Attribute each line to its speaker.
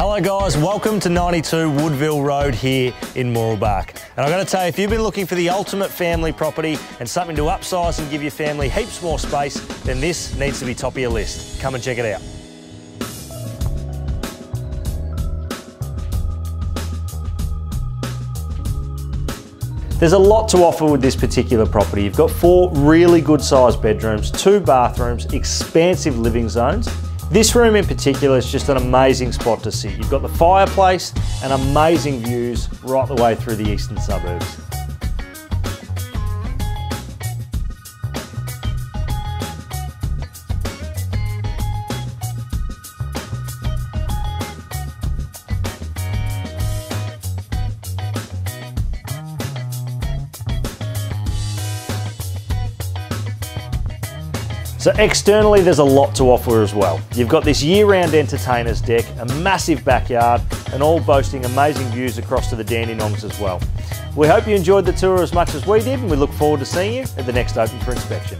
Speaker 1: Hello guys, welcome to 92 Woodville Road here in Mooroolbark. And I've got to tell you, if you've been looking for the ultimate family property and something to upsize and give your family heaps more space, then this needs to be top of your list. Come and check it out. There's a lot to offer with this particular property. You've got four really good sized bedrooms, two bathrooms, expansive living zones, this room in particular is just an amazing spot to sit. You've got the fireplace and amazing views right the way through the eastern suburbs. So externally, there's a lot to offer as well. You've got this year-round entertainer's deck, a massive backyard, and all boasting amazing views across to the Dandenongs as well. We hope you enjoyed the tour as much as we did, and we look forward to seeing you at the next Open for Inspection.